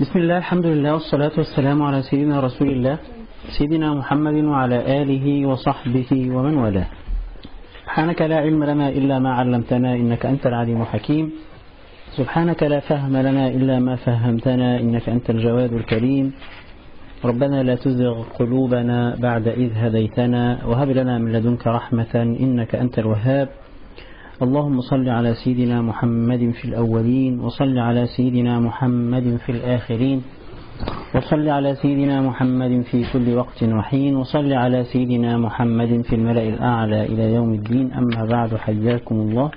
بسم الله الحمد لله والصلاة والسلام على سيدنا رسول الله سيدنا محمد وعلى آله وصحبه ومن والاه. سبحانك لا علم لنا إلا ما علمتنا إنك أنت العليم الحكيم. سبحانك لا فهم لنا إلا ما فهمتنا إنك أنت الجواد الكريم. ربنا لا تزغ قلوبنا بعد إذ هديتنا وهب لنا من لدنك رحمة إنك أنت الوهاب. اللهم صل على سيدنا محمد في الأولين وصل على سيدنا محمد في الآخرين وصل على سيدنا محمد في كل وقت وحين وصل على سيدنا محمد في الملأ الأعلى إلى يوم الدين. أما بعد حياكم الله.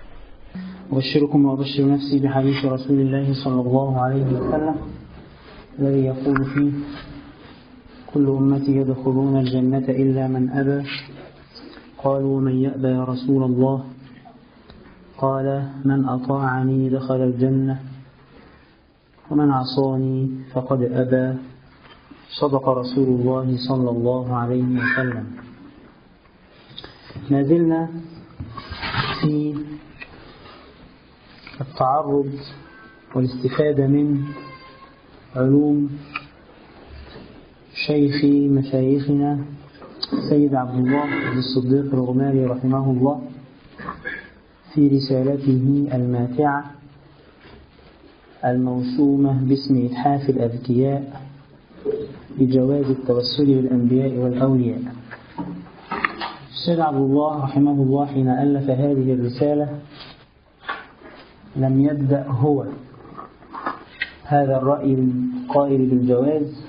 أبشركم وأبشر نفسي بحديث رسول الله صلى الله عليه وسلم الذي يقول فيه كل أمتي يدخلون الجنة إلا من أبى. قالوا من يأبى يا رسول الله؟ قال من أطاعني دخل الجنة ومن عصاني فقد أبى. صدق رسول الله صلى الله عليه وسلم. ما زلنا في التعرض والاستفادة من علوم شيخ مشايخنا السيد عبد الله بن الصديق الغماري رحمه الله. في رسالته الماتعة الموسومة باسم إتحاف الأذكياء بجواز التوسل بالأنبياء والأولياء. السيد عبد الله رحمه الله حين ألف هذه الرسالة لم يبدأ هو. هذا الرأي القائل بالجواز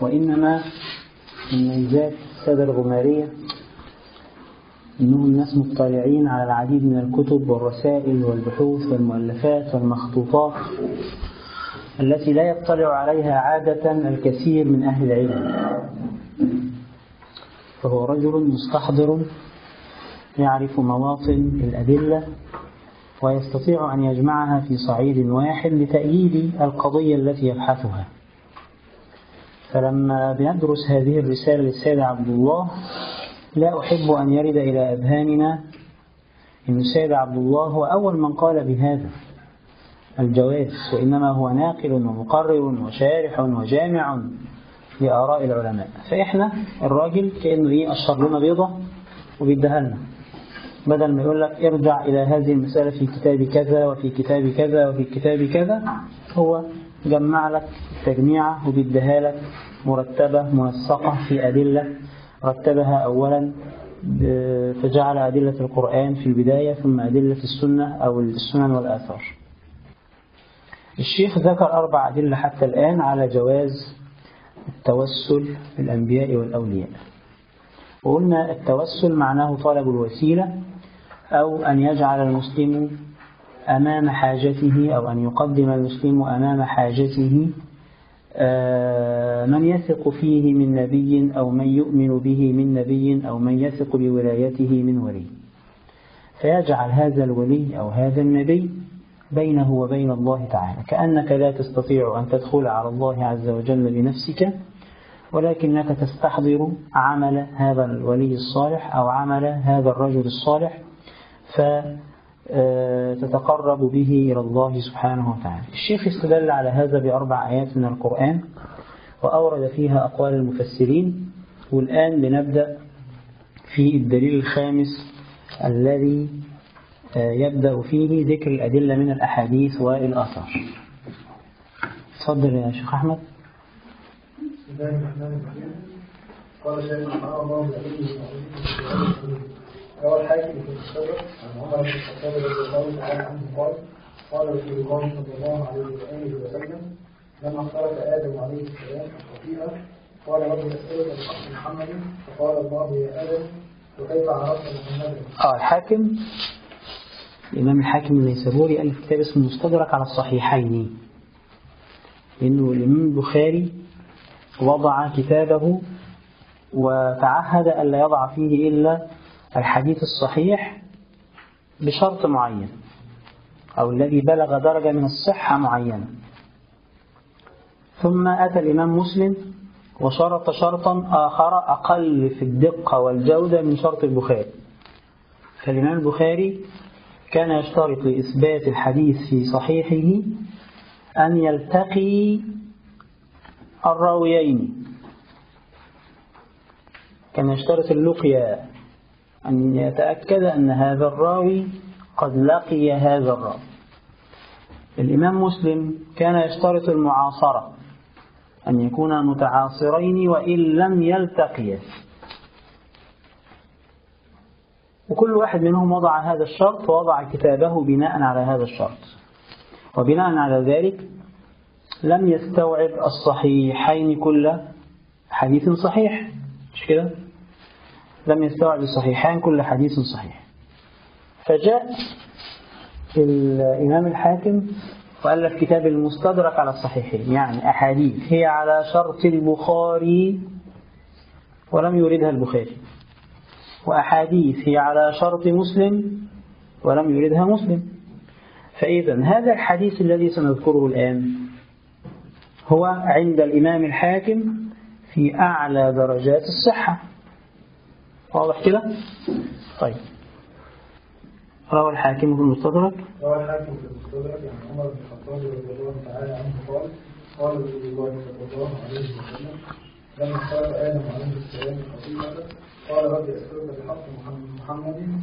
وإنما من ميزات السادة الغمارية. إنهم ناس مطلعين على العديد من الكتب والرسائل والبحوث والمؤلفات والمخطوطات التي لا يطلع عليها عادة الكثير من أهل العلم. فهو رجل مستحضر يعرف مواطن الأدلة ويستطيع أن يجمعها في صعيد واحد لتأييد القضية التي يبحثها. فلما بندرس هذه الرسالة للسيد عبد الله لا أحب أن يرد إلى أذهاننا أن السيد عبد الله هو أول من قال بهذا. الجواز وإنما هو ناقل ومقرر وشارح وجامع لآراء العلماء. فإحنا الراجل كأنه إيه أشر لنا بيضة وبيديها لنا. بدل ما يقول لك ارجع إلى هذه المسألة في كتاب كذا وفي كتاب كذا وفي كتاب كذا هو جمع لك تجميعة وبيديها لك مرتبة منسقة في أدلة. رتبها أولا فجعل أدلة القرآن في البداية ثم أدلة السنة أو السنن والآثار. الشيخ ذكر أربع أدلة حتى الآن على جواز التوسل بالأنبياء والأولياء. وقلنا التوسل معناه طلب الوسيلة أو أن يجعل المسلم أمام حاجته أو أن يقدم المسلم أمام حاجته من يثق فيه من نبي أو من يؤمن به من نبي أو من يثق بولايته من ولي. فيجعل هذا الولي أو هذا النبي بينه وبين الله تعالى. كأنك لا تستطيع أن تدخل على الله عز وجل بنفسك ولكنك تستحضر عمل هذا الولي الصالح أو عمل هذا الرجل الصالح. فتتقرب به إلى الله سبحانه وتعالى. الشيخ استدل على هذا بأربع آيات من القرآن وأورد فيها أقوال المفسرين والآن بنبدأ في الدليل الخامس الذي يبدأ فيه ذكر الأدلة من الأحاديث والآثار. تفضل يا شيخ أحمد. بسم الله الرحمن الرحيم. قال شيخنا الله روى الحاكم في المستدرك عن عمر بن الخطاب رضي الله تعالى عنه قال قال رسول الله صلى الله عليه وآله وسلم لما اختلف آدم عليه السلام الخطيئة قال رب اسالك بحق محمد فقال الله يا آدم وكيف عرفت محمدا؟ آه الحاكم الإمام الحاكم النيسابوري ألف كتاب اسمه مستدرك على الصحيحين لأنه الإمام البخاري وضع كتابه وتعهد ألا يضع فيه إلا الحديث الصحيح بشرط معين أو الذي بلغ درجة من الصحة معينة. ثم أتى الإمام مسلم وشرط شرطا آخر أقل في الدقة والجودة من شرط البخاري. فالإمام البخاري كان يشترط لإثبات الحديث في صحيحه أن يلتقي الراويين كان يشترط اللقيا أن يتأكد أن هذا الراوي قد لقي هذا الراوي. الإمام مسلم كان يشترط المعاصرة أن يكونا متعاصرين وإن لم يلتقيا وكل واحد منهم وضع هذا الشرط ووضع كتابه بناء على هذا الشرط. وبناء على ذلك لم يستوعب الصحيحين كل حديث صحيح مش كده؟ لم يستوعب الصحيحين كل حديث صحيح. فجاء الإمام الحاكم وألف كتاب المستدرك على الصحيحين يعني أحاديث هي على شرط البخاري ولم يردها البخاري. وأحاديث هي على شرط مسلم ولم يردها مسلم. فإذا هذا الحديث الذي سنذكره الآن هو عند الإمام الحاكم في أعلى درجات الصحة. واضح كده؟ طيب. روى الحاكم في المستدرك. روى الحاكم في المستدرك عن عمر بن الخطاب رضي الله تعالى عنه قال قال رسول الله صلى الله عليه وسلم لما خلق آدم عليه السلام خطيئته قال رب أسألك بحق محمد-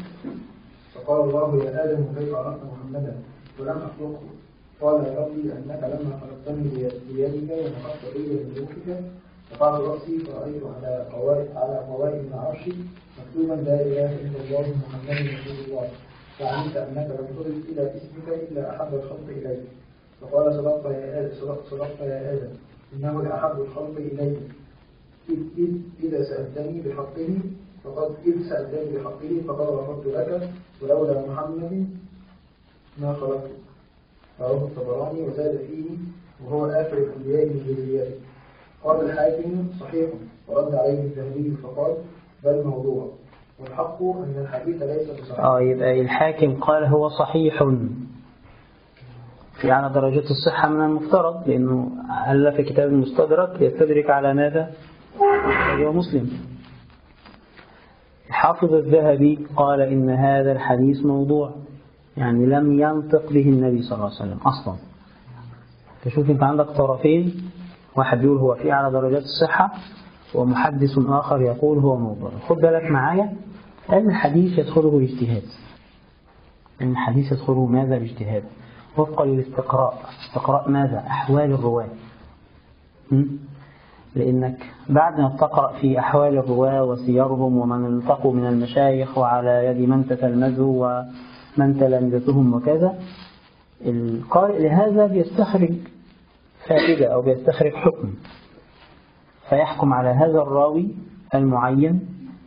فقال الله يا آدم كيف عرفت محمدا؟ ولم أخلقه. قال يا ربي أنك لما خلقتني بي- بيدك ونفخت في من روحك رفعت رأسي فرايت على قوائم على قوائم العرش مكتوبا لا إله إلا الله محمد رسول الله. فعلمت أنك لم ترد إلى اسمك إلا أحب الخلق إليك. فقال صدقت يا آدم صدقت, يا آدم. إنه لاحب الخلق إليك. إذ, إذ إذا سألتني بحقه فقد إذ سألتني بحقه فقد غفرت لك ولولا محمد ما خلقت. رواه الطبراني وزاد فيه وهو آخر الأنبياء من ذريته. قال الحاكم صحيح ورد عليه الذهبي فقال بل موضوع والحق أن الحديث ليس بصحيح. آه يبقى الحاكم قال هو صحيح. في أعلى درجات الصحة من المفترض لأنه ألف كتاب المستدرك يستدرك على ماذا؟ هو مسلم. الحافظ الذهبي قال إن هذا الحديث موضوع يعني لم ينطق به النبي صلى الله عليه وسلم أصلا. تشوف أنت عندك طرفين واحد يقول هو في أعلى درجات الصحة ومحدث آخر يقول هو موضوع خد بالك معايا علم الحديث يدخله الاجتهاد. علم الحديث يدخله ماذا؟ الاجتهاد. وفقا للاستقراء. استقراء ماذا؟ أحوال الرواة? لأنك بعد ما تقرأ في أحوال الرواة وسيرهم ومن التقوا من المشايخ وعلى يد من تتلمذوا ومن تلامذتهم وكذا القارئ لهذا بيستخرج فائدة أو بيستخرج حكم فيحكم على هذا الراوي المعين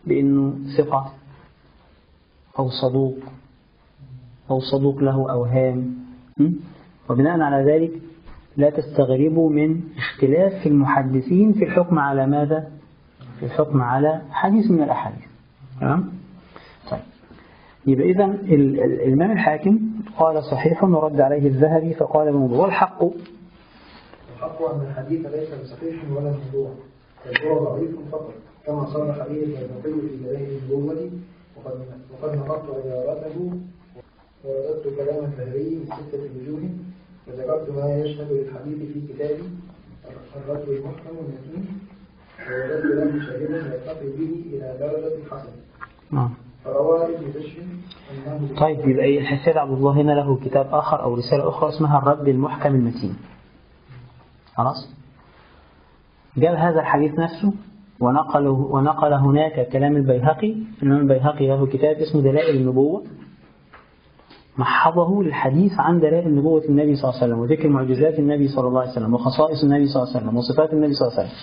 بأنه ثقة أو صدوق أو صدوق له أوهام? وبناء على ذلك لا تستغربوا من اختلاف المحدثين في الحكم على ماذا؟ في الحكم على حديث من الأحاديث تمام؟ طيب يبقى إذا ال- ال- الإمام الحاكم قال صحيح ورد عليه الذهبي فقال والحق الحق أن الحديث ليس بصحيح ولا موضوع. بل هو ضعيف فقط كما صرح به البيهقي في دلائل النبوة وقد وقد نقلت عبارته ورددت كلام الفهري من ستة وجوه وذكرت ما يشهد للحديث في كتابي الرد المحكم المتين ووجدت له شاهدا يرتقي به إلى درجة الحسن نعم. فروى ابن بشر طيب يبقى الحسين عبد الله هنا له كتاب آخر أو رسالة أخرى اسمها الرد المحكم المتين. خلاص؟ جاب هذا الحديث نفسه ونقل ونقل هناك كلام البيهقي الإمام البيهقي له كتاب اسمه دلائل النبوة محضه للحديث عن دلائل نبوة النبي صلى الله عليه وسلم وذكر معجزات النبي صلى الله عليه وسلم وخصائص النبي صلى الله عليه وسلم وصفات النبي صلى الله عليه وسلم.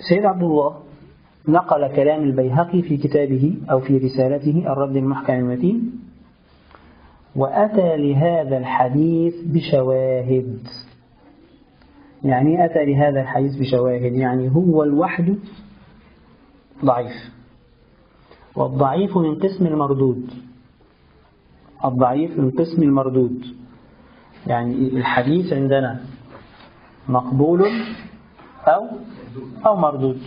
السيد عبد الله نقل كلام البيهقي في كتابه أو في رسالته الرد المحكم المتين وأتى لهذا الحديث بشواهد. يعني أتى لهذا الحديث بشواهد. يعني هو لوحده ضعيف. والضعيف من قسم المردود. الضعيف من قسم المردود. يعني الحديث عندنا مقبول أو أو مردود.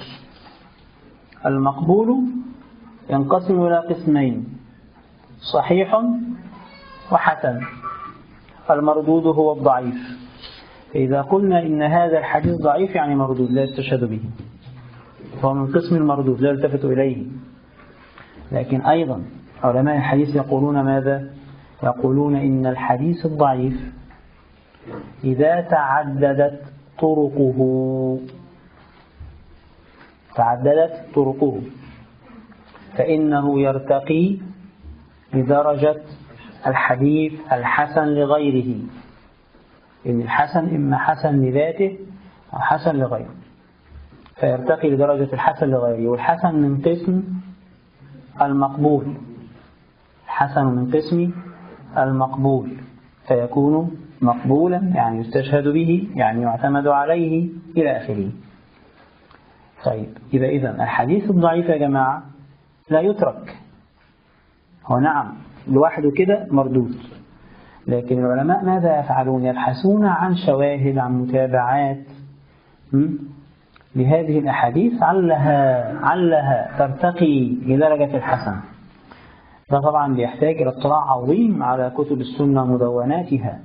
المقبول ينقسم إلى قسمين صحيح وحسن. المردود هو الضعيف. فإذا قلنا إن هذا الحديث ضعيف يعني مردود لا يستشهد به. فهو من قسم المردود لا يلتفت إليه. لكن أيضا علماء الحديث يقولون ماذا؟ يقولون إن الحديث الضعيف إذا تعددت طرقه. تعددت طرقه. فإنه يرتقي لدرجة الحديث الحسن لغيره. إن الحسن إما حسن لذاته أو حسن لغيره. فيرتقي لدرجة الحسن لغيره. والحسن من قسم المقبول. الحسن من قسم المقبول. فيكون مقبولا يعني يستشهد به يعني يعتمد عليه إلى آخره. طيب يبقى إذا الحديث الضعيف يا جماعة لا يترك. هو نعم. لوحده كده مردود. لكن العلماء ماذا يفعلون؟ يبحثون عن شواهد عن متابعات لهذه الأحاديث علها علها ترتقي لدرجة الحسن ده طبعا بيحتاج إلى اطلاع عظيم على كتب السنة ومدوناتها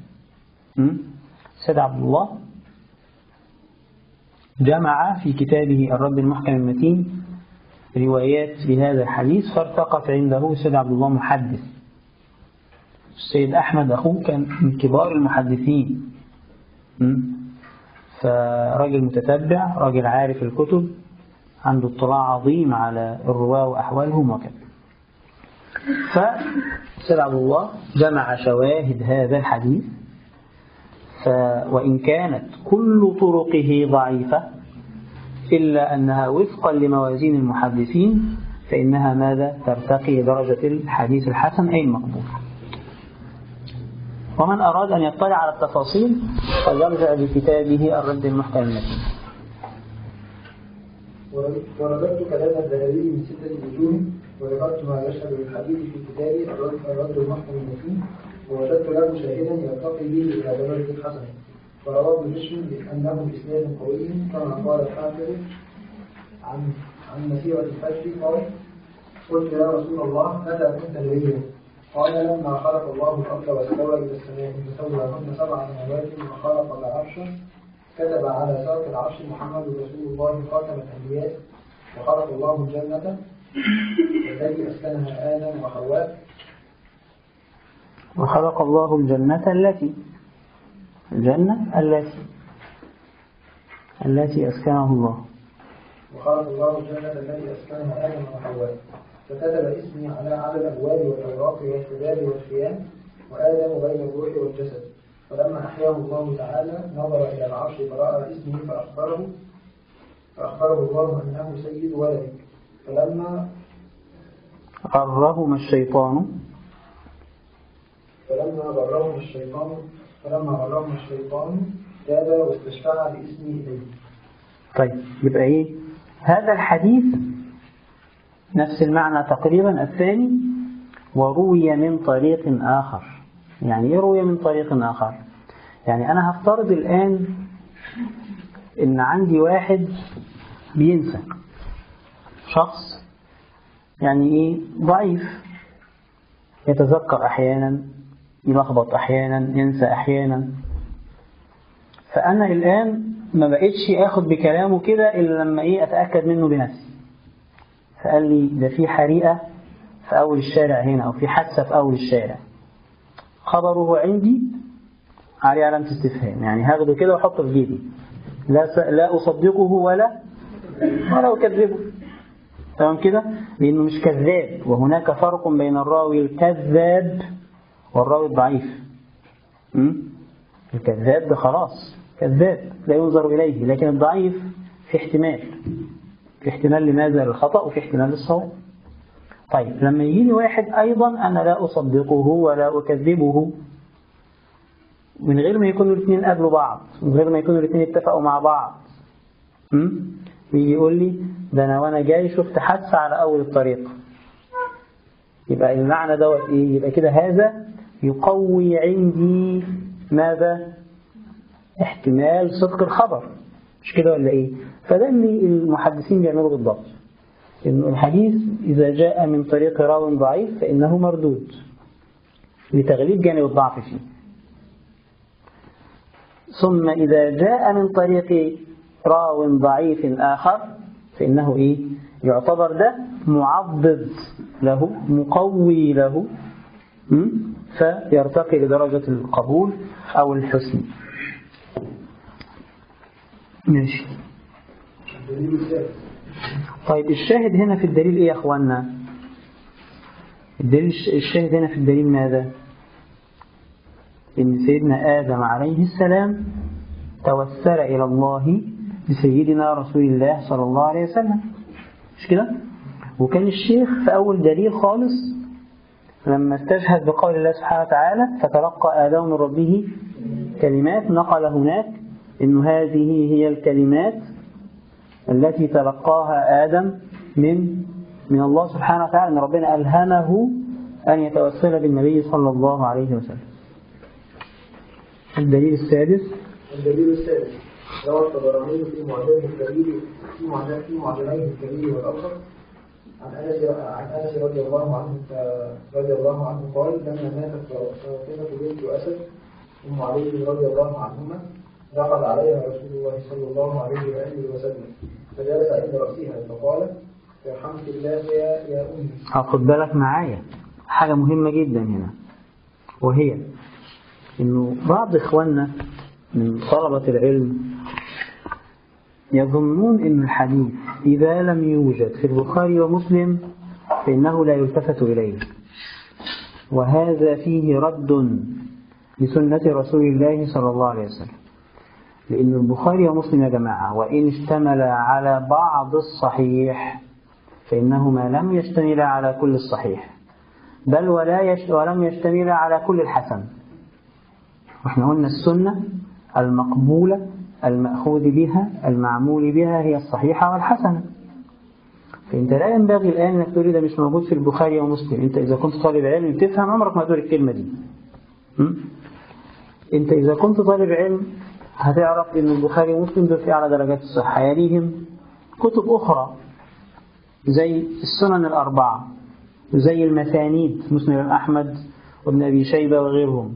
سيد عبد الله جمع في كتابه الرد المحكم المتين روايات لهذا الحديث فارتقت عنده سيد عبد الله محدث. السيد أحمد أخوه كان من كبار المحدثين. فراجل متتبع راجل عارف الكتب عنده اطلاع عظيم على الرواة وأحوالهم وكذا. فسيد عبد الله جمع شواهد هذا الحديث. وإن كانت كل طرقه ضعيفة إلا أنها وفقا لموازين المحدثين فإنها ماذا؟ ترتقي لدرجة الحديث الحسن أي المقبول. ومن أراد أن يطلع على التفاصيل فليرجع لكتابه الرد المحكم المتين ورددت كلام الذهبي من ستة وجوه وذكرت ما يشهد للحديث في كتابي الرد المحكم المتين ووجدت له شاهدا يرتقي به إلى درجة الحسن ورواه ابن بشر بأنه إسناد قوي كما قال الحافظ عن عن مسيرة الفجر قال قلت يا رسول الله متى كنت نبيا؟ قال لما خلق الله الأرض واستوى إلى السماء فسواهن سبع سماوات وخلق العرش كتب على ساق العرش محمد رسول الله خاتم الأنبياء وخلق الله الجنة التي أسكنها آدم وحواء. وخلق الله الجنة التي الجنة التي التي أسكنه الله. وخلق الله الجنة التي أسكنها آدم وحواء. فكتب اسمي على على الأبواب والأوراق والحباب والخيام وآدم بين الروح والجسد. فلما أحياه الله تعالى نظر إلى العرش فرأى اسمه فأخبره فأخبره الله أنه سيد ولدك فلما غرهما الشيطان. فلما غرهم الشيطان فلما غرهم الشيطان تاب واستشفع باسمه إليه. طيب يبقى إيه؟ هذا الحديث نفس المعنى تقريبا الثاني وروي من طريق آخر. يعني إيه روي من طريق آخر؟ يعني أنا هفترض الآن إن عندي واحد بينسى. شخص يعني إيه؟ ضعيف. يتذكر أحيانا يلخبط أحيانا ينسى أحيانا. فأنا الآن ما بقتش أخد بكلامه كده إلا لما إيه؟ أتأكد منه بنفسي. فقال لي ده في حريقة في أول الشارع هنا أو في حادثة في أول الشارع. خبره عندي عليه علامة استفهام يعني هاخده كده وأحطه في جيبي. لا س... لا أصدقه ولا ولا أكذبه. تمام كده؟ لأنه مش كذاب وهناك فرق بين الراوي الكذاب والراوي الضعيف. م? الكذاب ده خلاص كذاب لا ينظر إليه لكن الضعيف في احتمال. في احتمال لماذا للخطأ وفي احتمال للصواب. طيب لما يجيني واحد أيضا أنا لا أصدقه ولا أكذبه من غير ما يكونوا الاثنين قابلوا بعض من غير ما يكونوا الاثنين اتفقوا مع بعض. يجي يقول لي ده أنا وأنا جاي شفت حادثة على أول الطريق. يبقى المعنى دوت إيه؟ يبقى كده هذا يقوي عندي ماذا؟ احتمال صدق الخبر. مش كده ولا إيه؟ فده اللي المحدثين بيعملوا بالضبط. إن الحديث إذا جاء من طريق راو ضعيف فإنه مردود. لتغليب جانب الضعف فيه. ثم إذا جاء من طريق راو ضعيف آخر فإنه إيه؟ يعتبر ده معضد له مقوي له? فيرتقي لدرجة القبول أو الحسن. ماشي. طيب الشاهد هنا في الدليل إيه يا أخوانا الدليل الشاهد هنا في الدليل ماذا؟ إن سيدنا آدم عليه السلام توسل إلى الله بسيدنا رسول الله صلى الله عليه وسلم. مش كده؟ وكان الشيخ في أول دليل خالص لما استشهد بقول الله سبحانه وتعالى فتلقى آدم من ربه كلمات نقل هناك إن هذه هي الكلمات التي تلقاها آدم من من الله سبحانه وتعالى أن ربنا ألهمه أن يتوسل بالنبي صلى الله عليه وسلم. الدليل السادس. الدليل الثالث روى الطبراني في معجمه الكبير في معجم في معجميه الكبير والاوسط عن أنس عن أنس رضي الله عنه رضي الله عنه قال لما ماتت فاطمه بنت أسد أم علي رضي الله عنهما دخل عليها رسول الله صلى الله عليه وآله وسلم. فجلس عند رأسها. فقال يرحمك الله يا يا أمي. هاخد بالك معايا. حاجة مهمة جدا هنا. وهي إنه بعض إخواننا من طلبة العلم يظنون أن الحديث إذا لم يوجد في البخاري ومسلم فإنه لا يلتفت إليه. وهذا فيه رد لسنة رسول الله صلى الله عليه وسلم. لأن البخاري ومسلم يا جماعة وإن اشتمل على بعض الصحيح فإنهما لم يشتملا على كل الصحيح بل ولا يش... ولم يشتملا على كل الحسن. وإحنا قلنا السنة المقبولة المأخوذ بها المعمول بها هي الصحيحة والحسنة. فأنت لا ينبغي الآن أنك تقول ده مش موجود في البخاري ومسلم. أنت إذا كنت طالب علم تفهم عمرك ما تقول الكلمة دي? أنت إذا كنت طالب علم هتعرف أن البخاري ومسلم دول في أعلى درجات الصحة. يليهم كتب أخرى زي السنن الأربعة وزي المسانيد مسلم أحمد وابن أبي شيبة وغيرهم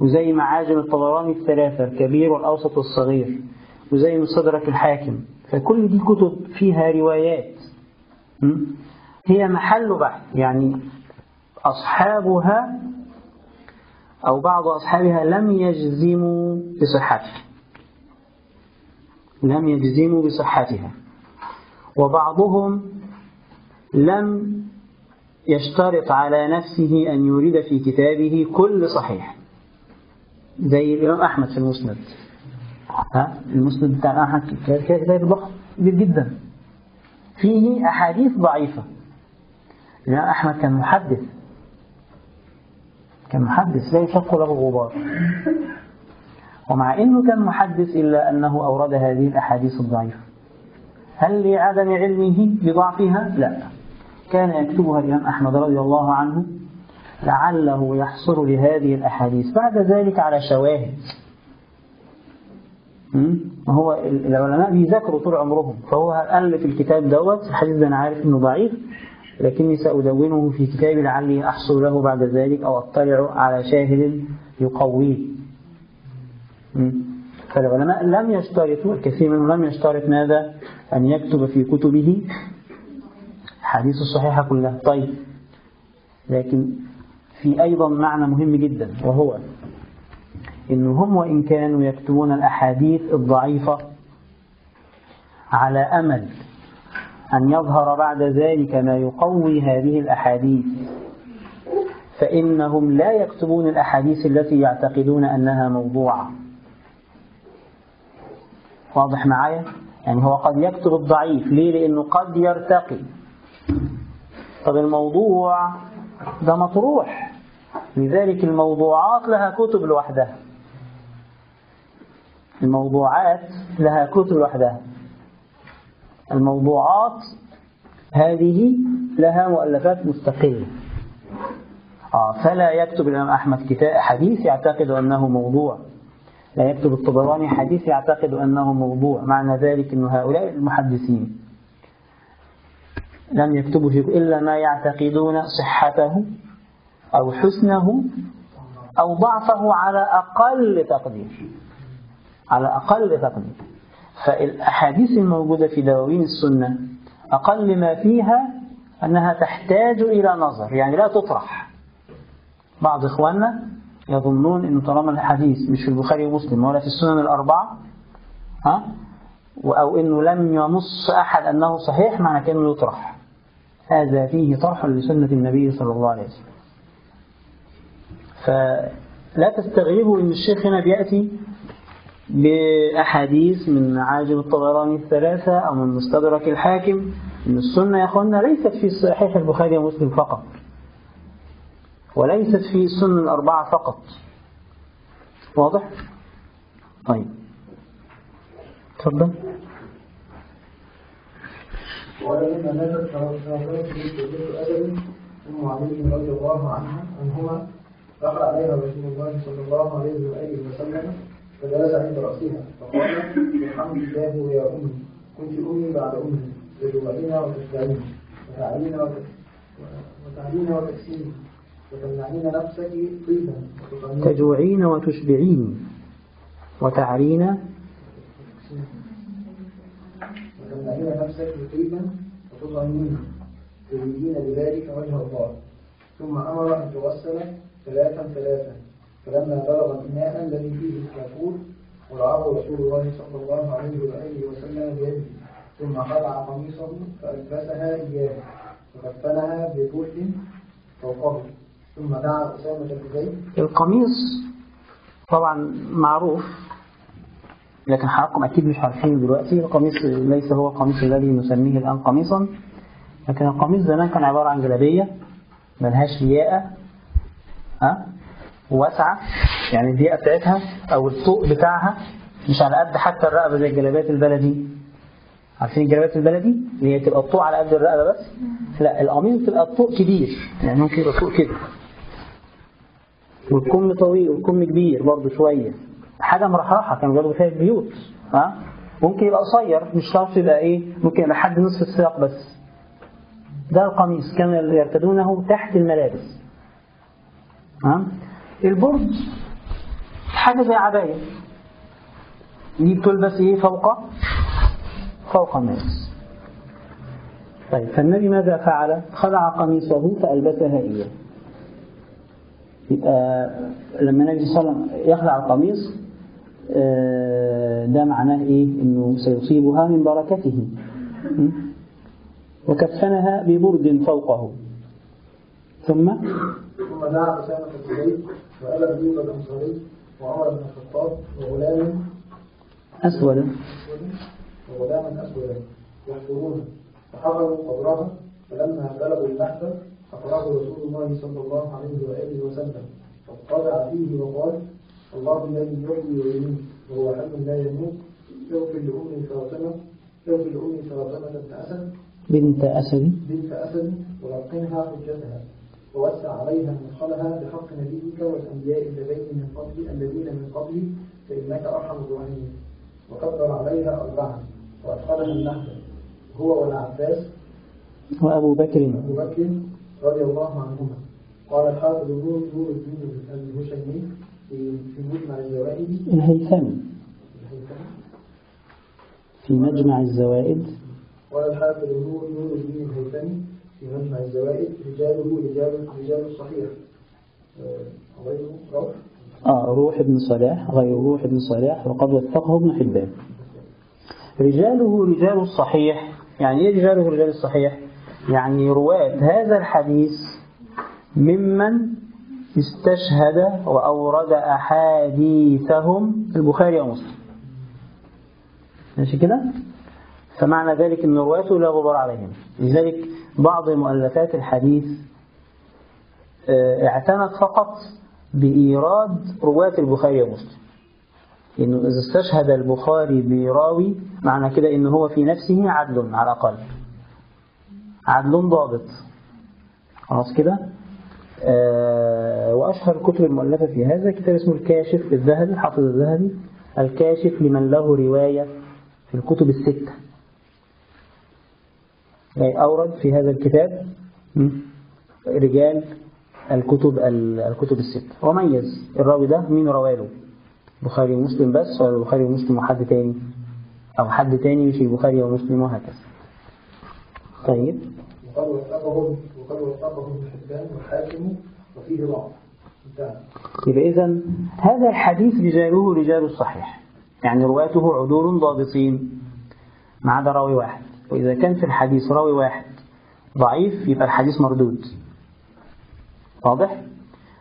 وزي معاجم الطبراني الثلاثة الكبير والأوسط والصغير وزي مستدرك الحاكم. فكل دي كتب فيها روايات? هي محل بحث يعني أصحابها أو بعض أصحابها لم يجزموا بصحتها لم يجزموا بصحتها. وبعضهم لم يشترط على نفسه أن يريد في كتابه كل صحيح. زي الإمام أحمد في المسند. ها؟ المسند بتاع أحمد كتاب ضخم جدا. فيه أحاديث ضعيفة. الإمام أحمد كان محدث. كان محدث. لا يشق له غبار ومع أنه كان محدث إلا أنه أورد هذه الأحاديث الضعيفة. هل لعدم علمه بضعفها؟ لا. كان يكتبها الإمام أحمد رضي الله عنه لعله يحصل لهذه الأحاديث. بعد ذلك على شواهد. وهو العلماء بيذاكروا طول عمرهم. فهو ألف الكتاب دوت الحديث ده أنا عارف إنه ضعيف لكني سأدونه في كتابي لعلي أحصل له بعد ذلك أو أطلع على شاهد يقويه. فالعلماء لم يشترطوا الكثير منهم لم يشترط ماذا؟ أن يكتب في كتبه حديث الصحيحة كلها طيب لكن في أيضا معنى مهم جدا وهو إنهم وإن كانوا يكتبون الأحاديث الضعيفة على أمل أن يظهر بعد ذلك ما يقوي هذه الأحاديث فإنهم لا يكتبون الأحاديث التي يعتقدون أنها موضوعة. واضح معايا؟ يعني هو قد يكتب الضعيف. ليه؟ لأنه قد يرتقي. طب الموضوع ده مطروح. لذلك الموضوعات لها كتب لوحدها. الموضوعات لها كتب لوحدها. الموضوعات هذه لها مؤلفات مستقلة. آه فلا يكتب الإمام أحمد كتاب حديث يعتقد أنه موضوع. لا يكتب الطبراني حديث يعتقد أنه موضوع معنى ذلك أن هؤلاء المحدثين لم يكتبوا فيه إلا ما يعتقدون صحته أو حسنه أو ضعفه على أقل تقدير. على أقل تقدير. فالأحاديث الموجودة في دواوين السنة أقل ما فيها أنها تحتاج إلى نظر يعني لا تطرح. بعض إخواننا يظنون أنه طالما الحديث مش في البخاري ومسلم ولا في السنن الأربعة ها؟ أو أنه لم ينص أحد أنه صحيح معنى كأنه يطرح. هذا فيه طرح لسنة النبي صلى الله عليه وسلم. فلا تستغربوا أن الشيخ هنا بيأتي بأحاديث من عاجب الطبراني الثلاثة أو من مستدرك الحاكم أن السنة يا أخوانا ليست في صحيح البخاري ومسلم فقط. وليست في السنن الأربعة فقط. واضح؟ طيب. تفضل. ولما ماتت في سورة أدب أم علي رضي الله عنها عنهما دخل عليها رسول الله صلى الله عليه وآله وسلم فجلس عند رأسها فقال الحمد لله يا أمي كنت أمي بعد أمي تجوعين وتشبعين وتعلين وتعلين وتكسين وتمنعين نفسك طيبا تجوعين وتشبعين وتعرين وتمنعين نفسك طيبا وتطعمين تريدين بذلك وجه الله. ثم أمر أن تغسل ثلاثا ثلاثا. فلما بلغ الإناء الذي فيه الكافور ورعاه رسول الله صلى الله عليه وآله وسلم بيده. ثم خلع قميصه فألبسها إياه وكفنها ببرد فوقه. ثم دعا أسامة بن زيد. القميص طبعا معروف لكن حضراتكم أكيد مش عارفين دلوقتي. القميص ليس هو القميص الذي نسميه الآن قميصا لكن القميص زمان كان عبارة عن جلابية ملهاش لياقة ها؟ واسعة يعني الضيقة بتاعتها أو الطوق بتاعها مش على قد حتى الرقبة زي الجلابيات البلدي. عارفين الجلابيات البلدي؟ اللي هي تبقى الطوق على قد الرقبة بس؟ لا القميص بتبقى الطوق كبير يعني ممكن يبقى طوق كده. والكم طويل والكم كبير برضه شوية. حاجة مرحرحة كانوا بياخدوا فيها البيوت ها؟ ممكن يبقى قصير مش شرط يبقى إيه ممكن لحد نصف الساق بس. ده القميص كانوا يرتدونه تحت الملابس. ها؟ البرد حاجة زي عباية. دي بتلبس إيه فوق فوق الملابس. طيب فالنبي ماذا فعل؟ خلع قميصه فألبسها إياه. يبقى لما النبي صلى الله عليه وسلم يخلع القميص آه، ده معناه إيه؟ إنه سيصيبها من بركته? وكفنها ببرد فوقه. ثم؟ ثم دعا أسامة بن زيد وأبا أيوب الأنصاري وعمر بن الخطاب وغلام. أسود. أسود. وغلاما أسودا يحفرونه فحفروا قبرها فلما بلغوا المحفر أخرجه رسول الله صلى الله عليه وآله وسلم. فاضطجع فيه وقال الله الذي يحيي ويميت وهو حي لا يموت اغفر لأمي فاطمة اغفر لأمي فاطمة بنت أسد. بنت أسد. بنت أسد ولقنها حجتها ووسع عليها مدخلها بحق نبيك والأنبياء الذين من قبل الذين من قبلي فإنك أرحم الراحمين. وكبر عليها أربعا وأدخلها النهر. هو والعباس. وأبو بكر. أبو بكر. رضي الله عنهما. قال الحافظ نور نور الدين الهشيمي في في مجمع الزوائد. الهيثمي في مجمع الزوائد. قال الحافظ نور نور الدين الهيثمي في مجمع الزوائد. رجاله رجال رجال الصحيح آه، غيره روح؟ آه روح بن صلاح غير روح بن صلاح وقد وثقه ابن حبان. رجاله رجال الصحيح يعني إيه رجاله رجال الصحيح يعني رواة هذا الحديث ممن استشهد وأورد أحاديثهم البخاري ومسلم. ماشي كده؟ فمعنى ذلك أن رواته لا غبار عليهم. لذلك بعض مؤلفات الحديث آه، اعتنت فقط بإيراد رواة البخاري ومسلم. إنه إذا استشهد البخاري براوي معنى كده إنه هو في نفسه عدل على الأقل. عدل ضابط. خلاص كده؟ آه وأشهر الكتب المؤلفة في هذا كتاب اسمه الكاشف للذهبي حافظ الذهبي. الكاشف لمن له رواية في الكتب الستة. يعني أورد في هذا الكتاب رجال الكتب ال- الكتب الستة. وميز الراوي ده مين رواله بخاري ومسلم بس ولا بخاري ومسلم وحد تاني؟ أو حد تاني مش البخاري ومسلم وهكذا. طيب. وقد وثقه وقد وثقه ابن حبان والحاكم وفيه ضعف. يبقى إذا هذا الحديث رجاله رجال الصحيح. يعني رواته عدول ضابطين ما عدا راوي واحد. وإذا كان في الحديث راوي واحد ضعيف يبقى الحديث مردود. واضح؟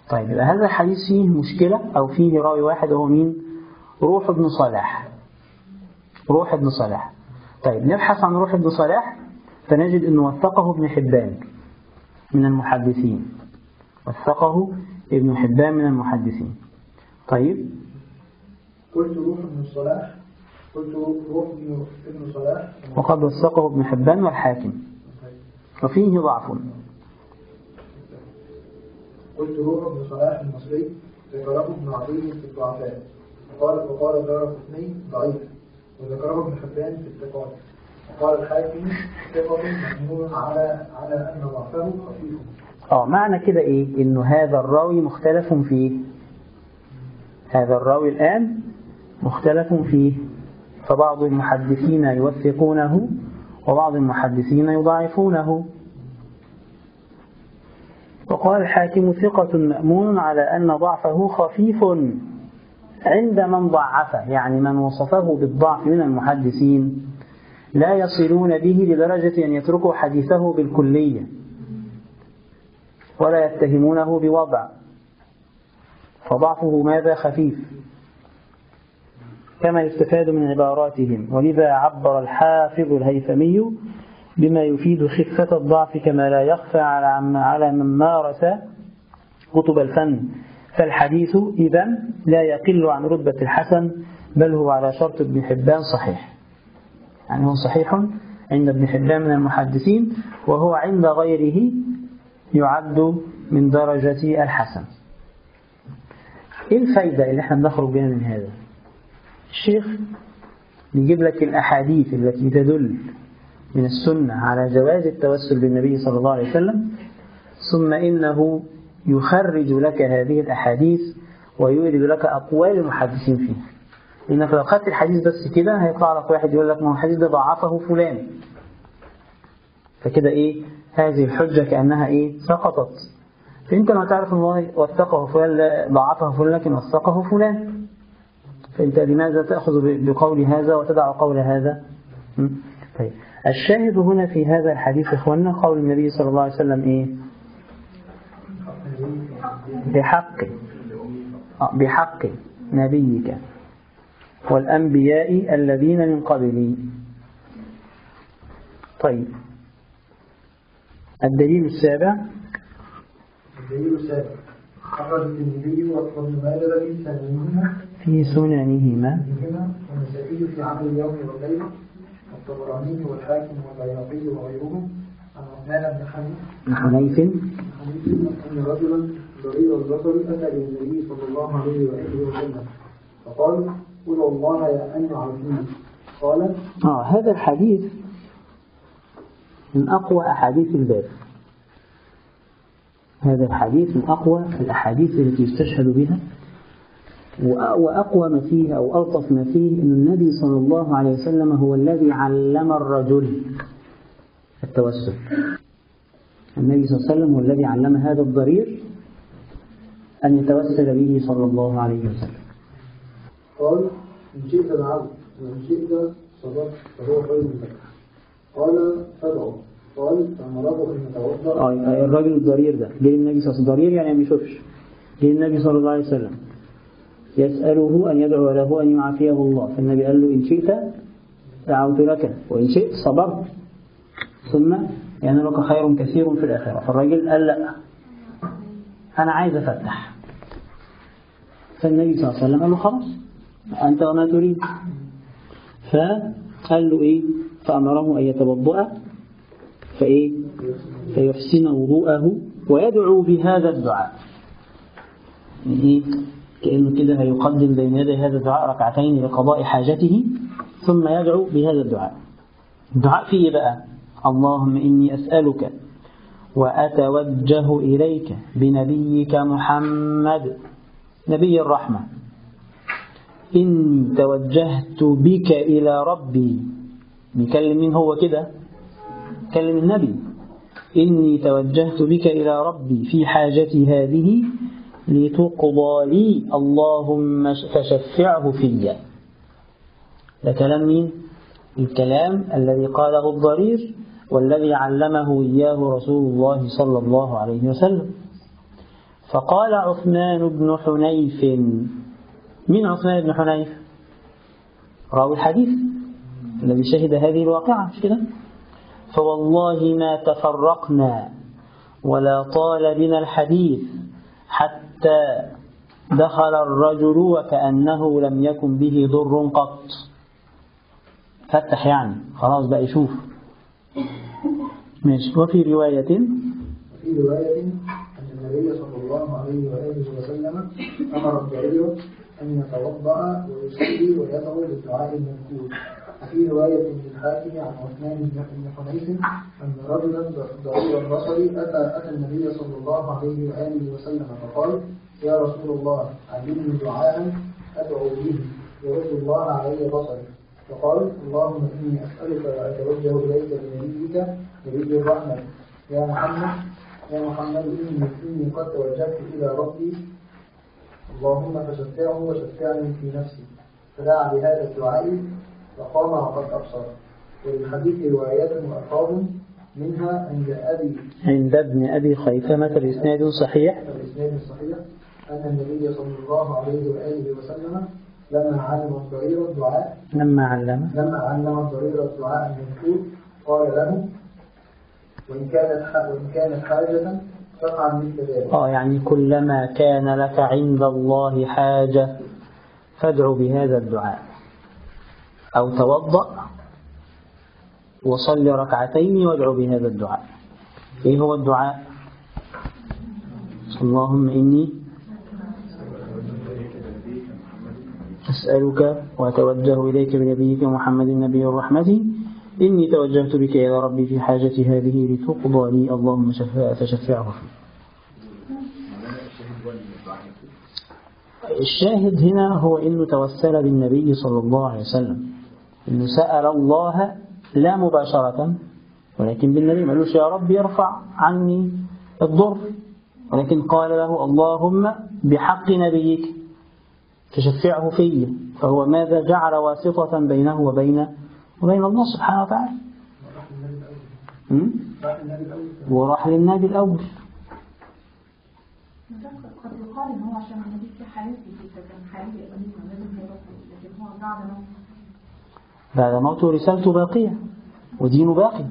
طيب يبقى هذا الحديث فيه مشكلة أو فيه راوي واحد وهو مين؟ روح ابن صلاح. روح ابن صلاح. طيب نبحث عن روح ابن صلاح. فنجد أنه وثقه ابن حبان من المحدثين. وثقه ابن حبان من المحدثين. طيب. قلت روح ابن الصلاح قلت روح ابن ابن صلاح. وقد وثقه ابن حبان والحاكم. وفيه ضعف. قلت روح ابن صلاح المصري. ذكره ابن عدي في الضعفاء. وقال وقال دار قطني ضعيف وذكره ابن حبان في الثقات وقال الحاكم ثقة على على أن ضعفه خفيف. آه معنى كده إيه؟ إنه هذا الراوي مختلف فيه هذا الراوي الآن مختلف فيه فبعض المحدثين يوثقونه وبعض المحدثين يضاعفونه وقال الحاكم ثقة مأمون على أن ضعفه خفيف عند من ضعفه يعني من وصفه بالضعف من المحدثين. لا يصلون به لدرجة أن يتركوا حديثه بالكلية ولا يتهمونه بوضع. فضعفه ماذا خفيف. كما يستفاد من عباراتهم. ولذا عبر الحافظ الهيثمي بما يفيد خفة الضعف كما لا يخفى على على من مارس كتب الفن. فالحديث إذا لا يقل عن رتبة الحسن بل هو على شرط ابن حبان صحيح. يعني هو صحيح عند ابن حبان من المحدثين وهو عند غيره يعد من درجة الحسن. إيه الفايدة اللي إحنا بنخرج بها من هذا؟ الشيخ يجيب لك الأحاديث التي تدل من السنة على جواز التوسل بالنبي صلى الله عليه وسلم ثم إنه يخرج لك هذه الأحاديث ويورد لك أقوال المحدثين فيها. لأنك لو خدت الحديث بس كده هيطلع لك واحد يقول لك ما هو الحديث ده ضعفه فلان. فكده إيه؟ هذه الحجة كأنها إيه؟ سقطت. فأنت ما تعرف الله وثقه فلان لا ضعفه فلان لكن وثقه فلان. فأنت لماذا تأخذ بقول هذا وتدع قول هذا? طيب. الشاهد هنا في هذا الحديث إخواننا قول النبي صلى الله عليه وسلم إيه؟ بحق. بحق نبيك. والأنبياء الذين من قبلي. طيب. الدليل السابع. الدليل السابع. أخرج الترمذي وابن ماجه في سننهما في سننهما. والنسائي في عمل اليوم والليلة والطبراني والحاكم والبيهقي وغيرهم. عن عثمان بن حنيف. بن حنيف. حنيف أن رجلا ضرير البصر أتى إلى النبي صلى الله عليه وآله وسلم. فقال قل الله يا أن يعرفني قال آه هذا الحديث من أقوى أحاديث الباب. هذا الحديث من أقوى الأحاديث التي يستشهد بها. وأقوى ما فيه أو ألطف ما فيه أن النبي صلى الله عليه وسلم هو الذي علم الرجل التوسل. النبي صلى الله عليه وسلم هو الذي علم هذا الضرير أن يتوسل به صلى الله عليه وسلم. قال شئت دعوت وإن شئت صدقت فهو خير لك قال فادعو قال فأمره أن يتوضأ. آه يبقى الراجل الضرير ده. جه النبي صلى الله عليه وسلم؟ ضرير يعني ما بيشوفش. جه النبي صلى الله عليه وسلم؟ يسأله أن يدعو له أن يعافيه الله. فالنبي قال له إن شئت دعوت لك وإن شئت صبرت. ثم يعني لك خير كثير في الآخرة. فالراجل قال لا أنا عايز أفتح. فالنبي صلى الله عليه وسلم قال له خلاص. أنت وما تريد. فقال له إيه؟ فأمره أن يتوضأ فإيه؟ فيحسن وضوءه ويدعو بهذا الدعاء. يعني إيه؟ كأنه كده هيقدم بين يدي هذا الدعاء ركعتين لقضاء حاجته ثم يدعو بهذا الدعاء. الدعاء فيه بقى اللهم إني أسألك وأتوجه إليك بنبيك محمد نبي الرحمة. إني توجهت بك إلى ربي. بيكلم مين هو كده؟ كلم النبي. إني توجهت بك إلى ربي في حاجتي هذه لتقضى لي. اللهم فشفعه في. ده كلام مين؟ الكلام الذي قاله الضرير والذي علمه إياه رسول الله صلى الله عليه وسلم. فقال عثمان بن حنيف من عثمان بن حنيف. راوي الحديث. الذي شهد هذه الواقعة مش كده؟ فوالله ما تفرقنا ولا طال بنا الحديث حتى دخل الرجل وكأنه لم يكن به ضر قط. فتح يعني. خلاص بقى يشوف. ماشي. وفي رواية. وفي رواية أن النبي صلى الله عليه وآله وسلم أمر الجارية أن يتوضأ ويصلي ويدعو بالدعاء المنكور وفي رواية للحاكم عن عثمان بن حنيف أن رجلا ضرير البصر أتى أتى النبي صلى الله عليه وآله وسلم فقال يا رسول الله علمني دعاء أدعو به يرد الله علي بصري. فقال اللهم إني أسألك وأتوجه إليك بنبيك نبي الرحمة. يا محمد يا محمد إني إني قد توجهت إلى ربي اللهم فشفعه وشفعني في نفسي. فدعا بهذا الدعاء فقام وقد أبصر. وللحديث روايات وألفاظ منها عند أبي عند ابن أبي خيثمة الإسناد صحيح؟ الإسناد الصحيح أن النبي صلى الله عليه وآله وسلم لما علم الضرير الدعاء لما علم. لما علم الضرير الدعاء المنكور قال له وإن كانت وإن كانت حاجة آه يعني كلما كان لك عند الله حاجة فادع بهذا الدعاء. أو توضأ وصل ركعتين وادع بهذا الدعاء. إيه هو الدعاء؟ اللهم إني أسألك وأتوجه إليك بنبيك محمد النبي الرحمة إني توجهت بك إلى ربي في حاجتي هذه لتقضى لي. اللهم شفاء فشفعه الشاهد هنا هو إنه توسل بالنبي صلى الله عليه وسلم. إنه سأل الله لا مباشرة ولكن بالنبي ما قالوش يا رب يرفع عني الضر. ولكن قال له اللهم بحق نبيك تشفعه في. فهو ماذا جعل واسطة بينه وبين وبين الله سبحانه وتعالى. وراح للنبي الأول. قد يقال إن هو عشان النبي في حياته كان لكن هو بعد ما بعد موته رسالته باقية ودينه باقي.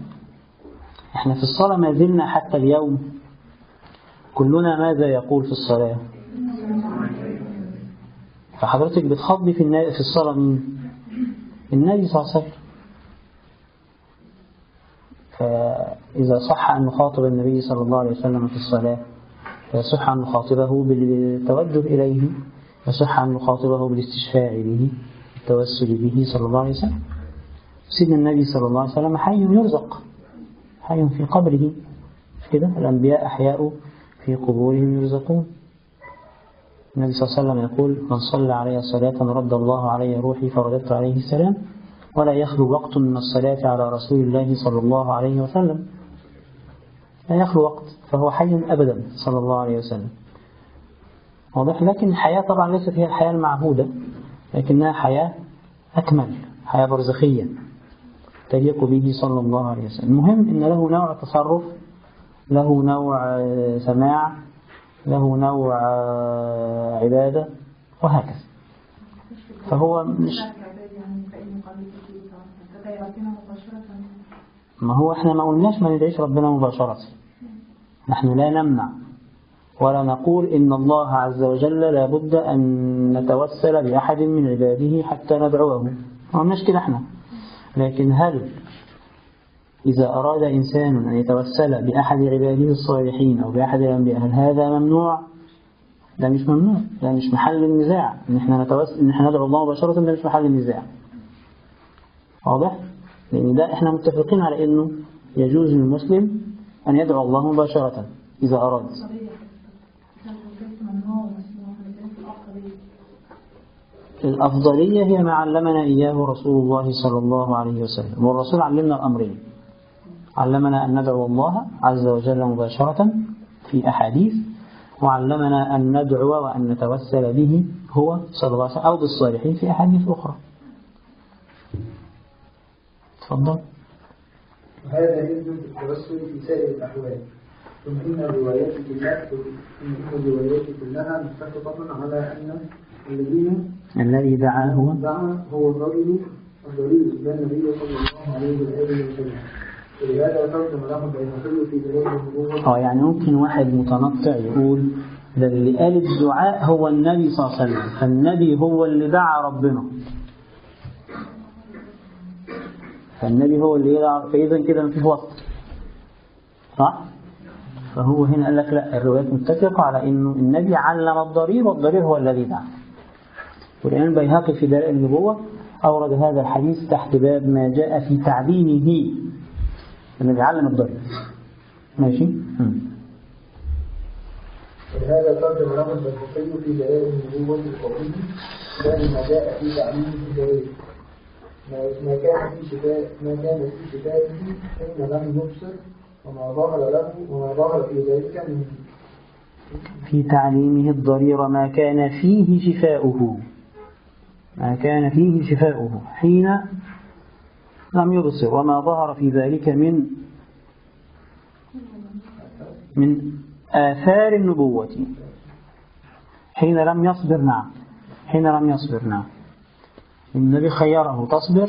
إحنا في الصلاة ما زلنا حتى اليوم. كلنا ماذا يقول في الصلاة؟ فحضرتك بتخضي في النا- في الصلاة مين؟ النبي صلى الله عليه وسلم. فإذا صح أن نخاطب النبي صلى الله عليه وسلم في الصلاة فيصح أن نخاطبه بالتوجه إليه يصح أن نخاطبه بالاستشفاع به التوسل به صلى الله عليه وسلم. سيدنا النبي صلى الله عليه وسلم حي يرزق حي في قبره. مش كده؟ الأنبياء أحياء في قبورهم يرزقون. النبي صلى الله عليه وسلم يقول من صلى علي صلاة رد الله علي روحي فرددت عليه السلام ولا يخلو وقت من الصلاة على رسول الله صلى الله عليه وسلم. لا يخلو وقت فهو حي أبدا صلى الله عليه وسلم. واضح؟ لكن الحياة طبعا ليست هي الحياة المعهودة لكنها حياة أكمل حياة برزخية تليق به صلى الله عليه وسلم. المهم أن له نوع تصرف له نوع آه، سماع له نوع آه، عبادة وهكذا. فهو مش يعني فإن قضيت فيه تدعي ما هو إحنا ما قلناش ما ندعيش ربنا مباشرة. نحن لا نمنع ولا نقول إن الله عز وجل لابد أن نتوسل بأحد من عباده حتى ندعوه. ما قلناش كده إحنا. لكن هل إذا أراد إنسان أن يتوسل بأحد عباده الصالحين أو بأحد الأنبياء هل هذا ممنوع؟ ده مش ممنوع. ده مش محل النزاع. إن إحنا نتوسل إن إحنا ندعو الله مباشرة ده مش محل النزاع. واضح؟ لأن ده إحنا متفقين على إنه يجوز للمسلم أن يدعو الله مباشرة إذا أراد. الأفضلية هي ما علمنا إياه رسول الله صلى الله عليه وسلم والرسول علمنا الأمرين. علمنا أن ندعو الله عز وجل مباشرة في أحاديث وعلمنا أن ندعو وأن نتوسل به هو صلى الله عليه وسلم أو بالصالحين في أحاديث أخرى. تفضل. وهذا يثبت التوسل في سائر الأحوال ثم إن الروايات كلها ثم إن الروايات كلها متفقة على أن الذين الذي دعا هو؟ دعا هو الرجل الضرير لا النبي صلى الله عليه وآله وسلم. ولهذا ترجم له البيهقي في دلائل آه يعني ممكن واحد متنطع يقول ده اللي قال الدعاء هو النبي صلى الله عليه وسلم فالنبي هو اللي دعا ربنا. فالنبي هو اللي يدعى فإذا كده مفيش وسط صح؟ فهو هنا قال لك لا الروايات متفقة على إنه النبي علم الضرير والضرير هو الذي دعا. والإمام البيهقي في دلائل النبوة أورد هذا الحديث تحت باب ما جاء في تعليمه. النبي علم الضرير. ماشي؟ ولهذا ترجم له البيهقي في دلائل النبوة بقوله كان ما جاء في تعليمه. دليل ما كان في شفاء ما كان في شفائه حين لم يبصر وما ظهر له وما ظهر في ذلك من في تعليمه الضرير ما كان فيه شفاؤه. ما كان فيه شفاؤه. حين لم يبصر. وما ظهر في ذلك من من آثار النبوة. حين لم يصبر نعم. حين لم يصبر نعم. النبي خيره تصبر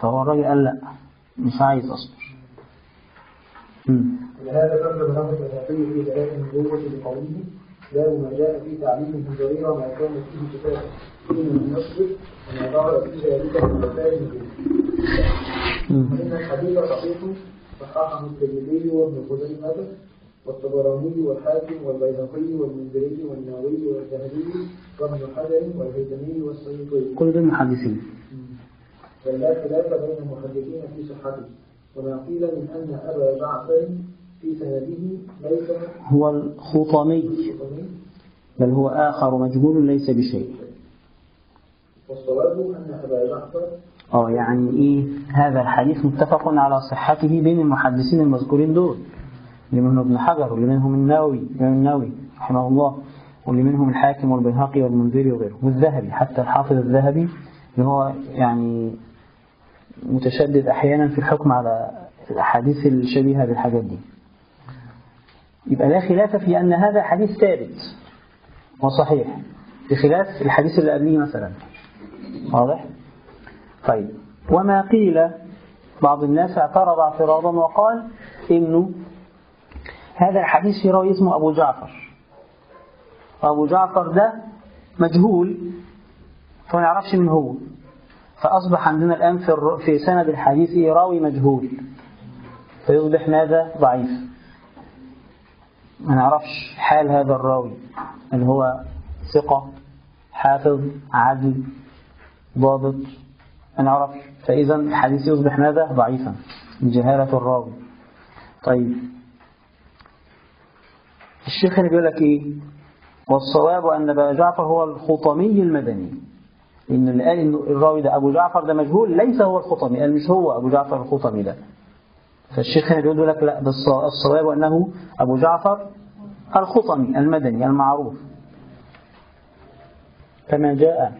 فهو الراجل قال لا مش عايز مم. ولهذا ترجم له البيهقي في دلائل النبوة بقوله باب ما جاء في تعليمه الضرير ما كان فيه شفاء حين لم يصبر وما ظهر في ذلك من النبوة مم. وإن الحديث صحيح صححه الترمذي وابن خزيمة والطبراني والحاكم والبيهقي والمنذري والنووي والذهبي وابن حجر والهيثمي والسيوطي كل دول محدثين. بل لا خلاف بين المحدثين في صحته. وما قيل من أن أبا جعفر في سنده ليس هو الخطمي خطمي بل هو آخر مجهول ليس بشيء. والصواب أن أبا جعفر آه يعني إيه هذا الحديث متفق على صحته بين المحدثين المذكورين دول. اللي منهم ابن حجر واللي منهم النووي النووي رحمه الله واللي منهم الحاكم والبيهقي والمنذري وغيره. والذهبي حتى الحافظ الذهبي اللي هو يعني متشدد أحيانا في الحكم على الأحاديث الشبيهة بالحاجات دي. يبقى لا خلاف في أن هذا حديث ثابت وصحيح بخلاف الحديث اللي قبليه مثلا. واضح؟ طيب. وما قيل بعض الناس اعترض اعتراضا وقال إنه هذا الحديث في راوي اسمه أبو جعفر. ابو جعفر ده مجهول فما نعرفش من هو. فأصبح عندنا الآن في في سند الحديث؟ راوي مجهول. فيصبح ماذا ضعيف. ما نعرفش حال هذا الراوي. اللي هو ثقة حافظ عدل ضابط؟ ما نعرفش. فإذا الحديث يصبح ماذا؟ ضعيفا. جهالة الراوي. طيب. الشيخ هنا بيقول لك إيه؟ والصواب أن أبا جعفر هو الخطمي المدني. إن اللي قال ان الراوي ده أبو جعفر ده مجهول ليس هو الخطمي قال مش هو أبو جعفر الخطمي ده. فالشيخ هنا بيقول لك لا الصواب أنه أبو جعفر الخطمي المدني المعروف. كما جاء.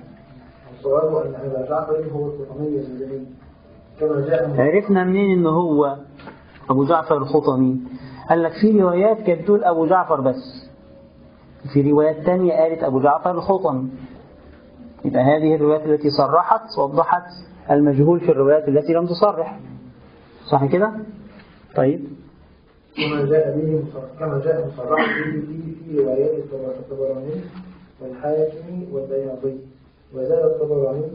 الصواب أن أبا جعفر هو الخطمي المدني. كما جاء. عرفنا منين ان هو أبو جعفر الخطمي؟ قال لك في روايات كانت بتقول أبو جعفر بس. في روايات تانية قالت أبو جعفر الخطمي يبقى هذه الروايات التي صرحت وضحت المجهول في الروايات التي لم تصرح. صح كده؟ طيب. كما جاء به كما جاء مصرح به في روايات الطبر- الطبراني والحاكم والبيهقي وزاد الطبراني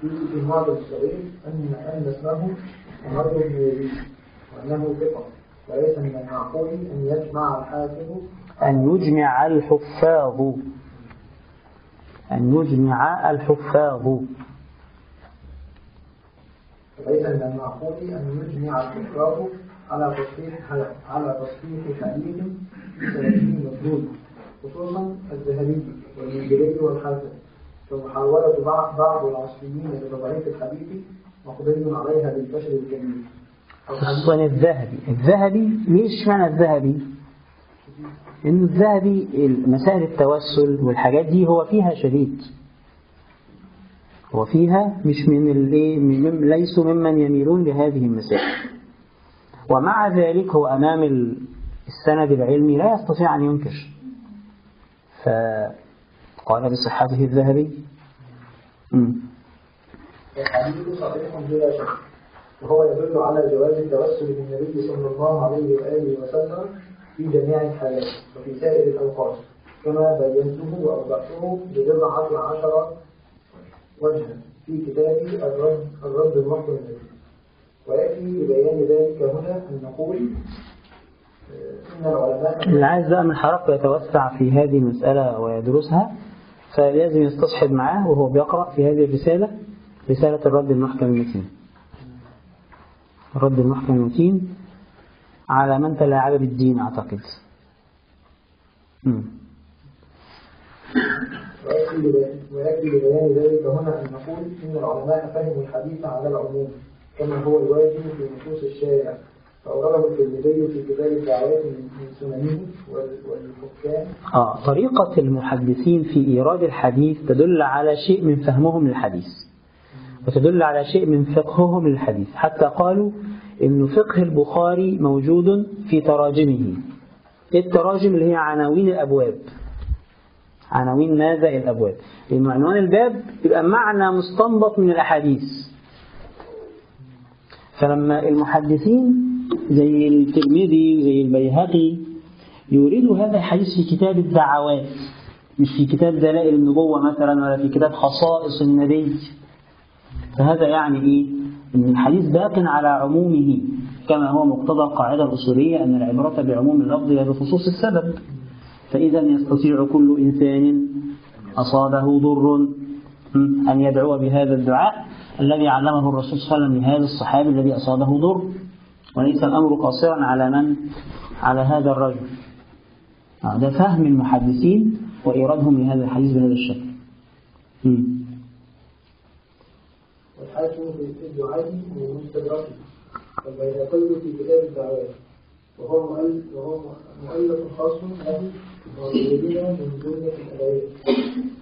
في المعجم الصغير أن أن اسمه عمر بن يزيد وأنه ثقة. وليس من المعقول أن يجمع الحاكم أن يجمع الحفاظ. أن يجمع الحفاظ. وليس من المعقول أن يجمع الحفاظ على تصحيح على تصحيح حديث في سنده مردود خصوصا الذهبي والمنذري والحافظ فمحاولة بعض بعض العصريين لتضعيف الحديث مقبل عليها بالفشل الكبير خصوصا الذهبي. الذهبي ليش معنى الذهبي؟ إن الذهبي مسائل التوسل والحاجات دي هو فيها شديد هو فيها مش من الايه ليسوا ممن يميلون لهذه المسائل. ومع ذلك هو أمام ال- السند العلمي لا يستطيع أن ينكر. فقال بصحته الذهبي وهو يدل على جواز التوسل بالنبي صلى الله عليه وآله وسلم في جميع الحالات وفي سائر الأوقات كما بينته وأوضحته ببضعة عشر وجها في كتابي الرد, الرد النبي. ويأتي لبيان ذلك هنا أن نقول آه، إن العلماء اللي عايز بقى من حركة يتوسع في هذه المسألة ويدرسها فلازم يستصحب معاه وهو بيقرأ في هذه الرسالة رسالة الرد المحكم المتين الرد المحكم المتين على من تلاعب بالدين أعتقد. ويكفي لبيان- ذلك هنا أن نقول إن العلماء فهموا الحديث على العموم كما هو الواجب في نصوص الشارع. فأورده الترمذي في كتاب الدعوات من سننه وال- والحكام. آه طريقة المحدثين في إيراد الحديث تدل على شيء من فهمهم للحديث. وتدل على شيء من فقههم للحديث حتى قالوا إن فقه البخاري موجود في تراجمه. إيه التراجم اللي هي عناوين الأبواب؟ عناوين ماذا الأبواب؟ لأن عنوان الباب يبقى معنى مستنبط من الأحاديث. فلما المحدثين زي الترمذي زي البيهقي يريدوا هذا الحديث في كتاب الدعوات مش في كتاب دلائل النبوة مثلا ولا في كتاب خصائص النبي. فهذا يعني إيه؟ أن الحديث باق على عمومه كما هو مقتضى القاعدة الأصولية أن العبرة بعموم اللفظ لا بخصوص السبب. فإذا يستطيع كل إنسان أصابه ضر أن يدعو بهذا الدعاء الذي علمه الرسول صلى الله عليه وسلم لهذا الصحابي الذي أصابه ضر. وليس الأمر قاصرا على من؟ على هذا الرجل. ده فهم المحدثين وإيرادهم لهذا الحديث بهذا الشكل. مم. والحاكم في الدعاء من مستدركه والبيهقي في كتاب الدعوات وهو مؤلف وهو مؤلف خاص له معتبرين من جملة الآيات.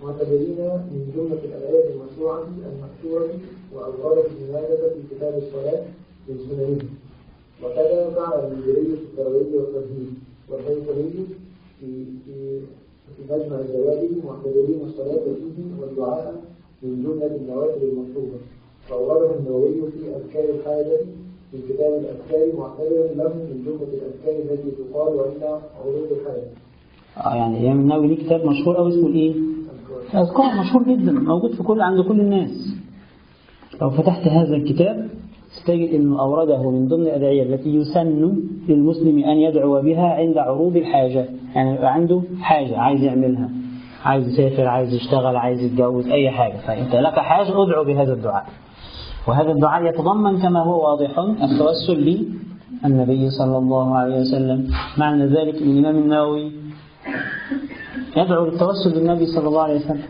معتبرين من جملة الآيات المشروعة المكتوبة وأورد ابن ماجه في كتاب الصلاة سننه وكذا فعل المنذري في الترويج والتمهيد والهيثمي في في في مجمع الزواج معتبرين الصلاة فيه والدعاء من جملة النوافل المطلوبة وأورده النووي في أذكار الحاجة في كتاب الأذكار معتبرا له من جملة الأذكار التي تقال وإلا عروض الحاجة آه يعني الإمام النووي. ليه كتاب مشهور أوي اسمه إيه؟ أذكار. مشهور جدا موجود في كل عند كل الناس. لو فتحت هذا الكتاب ستجد أنه أورده من ضمن الأدعية التي يسن للمسلم أن يدعو بها عند عروض الحاجة. يعني يبقى عنده حاجة عايز يعملها. عايز يسافر عايز يشتغل عايز يتجوز أي حاجة. فأنت لك حاجة ادعو بهذا الدعاء. وهذا الدعاء يتضمن كما هو واضح التوسل للنبي صلى الله عليه وسلم. معنى ذلك الإمام النووي يدعو للتوسل بالنبي صلى الله عليه وسلم.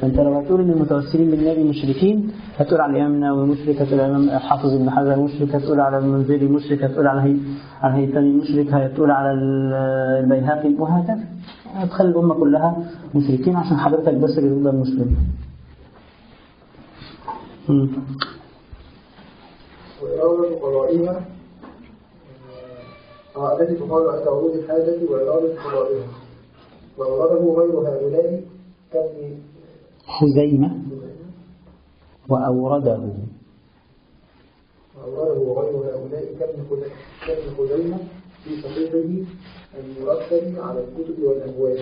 فأنت لو هتقول إن المتوسلين بالنبي مشركين هتقول على الإمام النووي مشرك هتقول على الإمام حافظ ابن حجر مشرك هتقول على المنذري مشرك هتقول على هي على الهيثمي مشرك هتقول على البيهقي وهكذا. هتخلي الأمة كلها مشركين عشان حضرتك بس اللي تفضل مسلم. وإرادة قضائها آه، التي تقال عند عروض الحاجة وإرادة قضائها. وأورده غير هؤلاء كابن خزيمة. وأورده. وأورده غير هؤلاء كابن خزيمة كابن خزيمة في صحيحه المرتب على الكتب والأبواب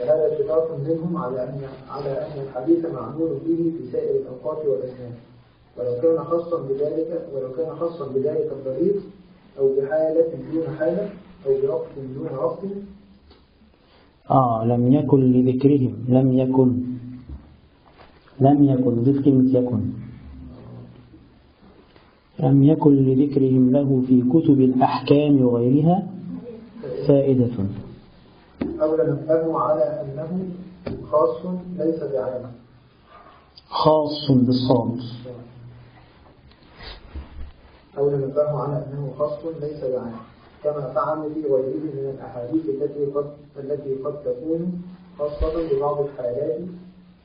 وهذا اتفاق منهم على أن على أن الحديث معمول به في سائر الأوقات والأزمان ولو كان خاصا بذلك ولو كان خاصا بذلك الطريق أو بحالة دون حالة أو بربط دون ربط. آه لم يكن لذكرهم لم يكن. لم يكن كلمة يكن. لم يكن لذكرهم له في كتب الأحكام وغيرها فائدة. أو لنبهه على أنه خاص ليس بعامة خاص بالصاد أو ننبه على أنه خص ليس بعام كما فعلوا في غيره من الأحاديث التي قد التي قد تكون خاصة ببعض الحالات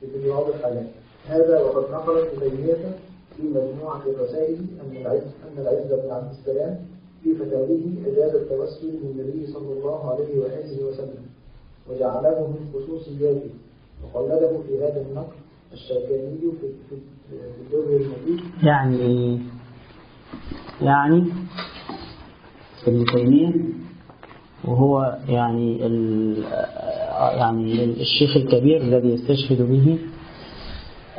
في بعض الحالات. هذا وقد نقل ابن تيمية في مجموعة الرسائل أن العز أن العز بن عبد السلام في فتاويه أجاز التوسل بالنبي صلى الله عليه وآله وسلم وجعله من خصوصياته. وقلده في هذا النقل الشوكاني في الدر المفيد. يعني؟ يعني ابن تيمية وهو يعني يعني الشيخ الكبير الذي يستشهد به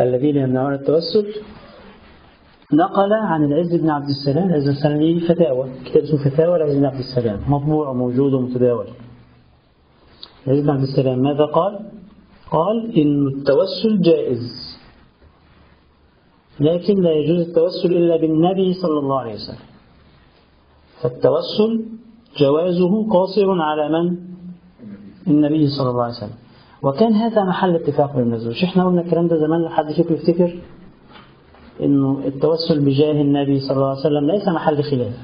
الذين يمنعون التوسل. نقل عن العز بن عبد السلام العز بن السلام ليه فتاوى. كتاب اسمه فتاوى العز بن عبد السلام. مطبوع وموجود ومتداول. العز بن عبد السلام ماذا قال؟ قال إن التوسل جائز. لكن لا يجوز التوسل إلا بالنبي صلى الله عليه وسلم. فالتوسل جوازه قاصر على من؟ النبي صلى الله عليه وسلم. وكان هذا محل اتفاق بين مش إحنا قلنا الكلام ده زمان لحد فيكم يفتكر إنه التوسل بجاه النبي صلى الله عليه وسلم ليس محل خلاف.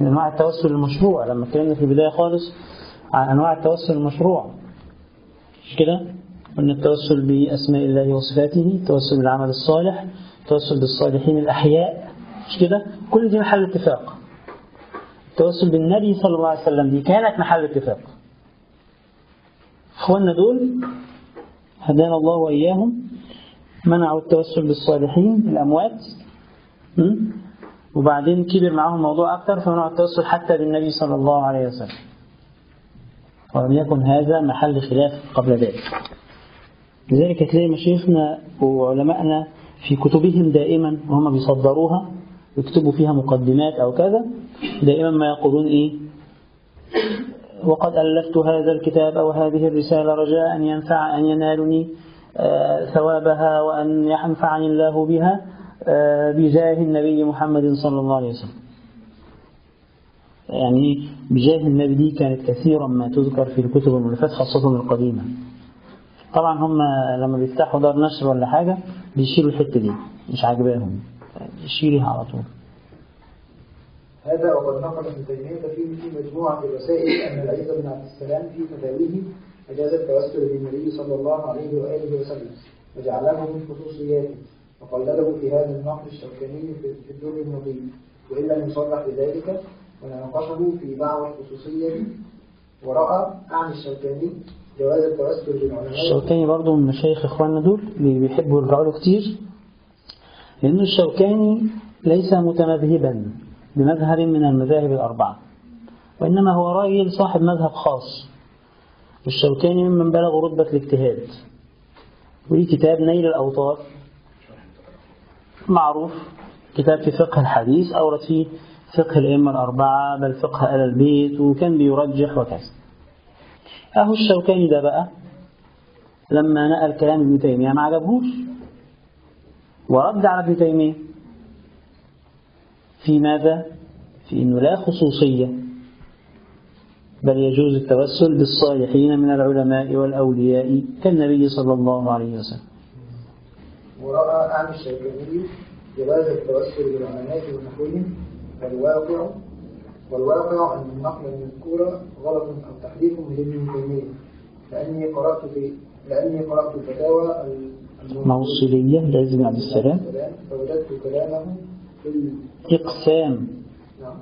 من أنواع التوسل المشروع. لما اتكلمنا في البداية خالص عن أنواع التوسل المشروع. مش كده؟ قلنا التوسل بأسماء الله وصفاته التوسل بالعمل الصالح التوسل بالصالحين الأحياء. مش كده؟ كل دي محل اتفاق. التوسل بالنبي صلى الله عليه وسلم دي كانت محل اتفاق. إخواننا دول هدانا الله وإياهم منعوا التوسل بالصالحين الأموات? وبعدين كبر معاهم الموضوع أكثر فمنعوا التوسل حتى بالنبي صلى الله عليه وسلم. ولم يكن هذا محل خلاف قبل ذلك. لذلك تلاقي مشايخنا وعلمائنا في كتبهم دائما وهم بيصدروها يكتبوا فيها مقدمات أو كذا دائما ما يقولون إيه؟ وقد ألفت هذا الكتاب أو هذه الرسالة رجاء أن ينفع أن ينالني آه، ثوابها وأن ينفعني الله بها آه، بجاه النبي محمد صلى الله عليه وسلم. يعني بجاه النبي دي كانت كثيرا ما تذكر في الكتب والمؤلفات خاصة القديمة. طبعا هم لما بيفتحوا دار نشر ولا حاجة بيشيلوا الحتة دي مش عاجباهم. يشيلها على طول. هذا وقد نقل ابن تيمية فيه في مجموعة الرسائل أن العز بن عبد السلام في فتاويه أجاز التوسل بالنبي صلى الله عليه وآله وسلم وجعله من خصوصياته وقلده في هذا النقل الشوكاني في الدر المضيء وإن لم يصرح بذلك وناقشه في دعوى الخصوصية ورأى أعني الشوكاني جواز التوسل بالعلماء الشوكاني برضو من مشايخ إخواننا دول اللي بيحبوا يرجعوا له كتير لأنه الشوكاني ليس متمذهبا بمذهب من المذاهب الأربعة وإنما هو راجل صاحب مذهب خاص. والشوكاني ممن بلغ رتبة الاجتهاد وليه كتاب نيل الأوطار معروف كتاب في فقه الحديث أورد فيه فقه الأئمة الأربعة بل فقه آل البيت وكان بيرجح وكذا. أهو الشوكاني ده بقى لما نقل كلام ابن تيمية ما عجبهوش ورد على ابن تيمية في ماذا؟ في أنه لا خصوصية بل يجوز التوسل بالصالحين من العلماء والأولياء كالنبي صلى الله عليه وسلم ورأى أعني الشوكاني جواز التوسل بالعلماء ونحوهم والواقع والواقع أن النقل المذكور غلط أو تحريف من ابن تيمية لأني قرأت في لأني قرأت الفتاوى الموصولية موصلية لازم عبد السلام. فوجدت كلامه في ال... إقسام. نعم.